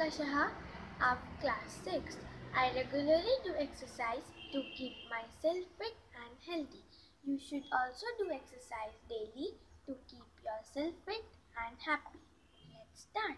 I'm class 6. I regularly do exercise to keep myself fit and healthy. You should also do exercise daily to keep yourself fit and happy. Let's start.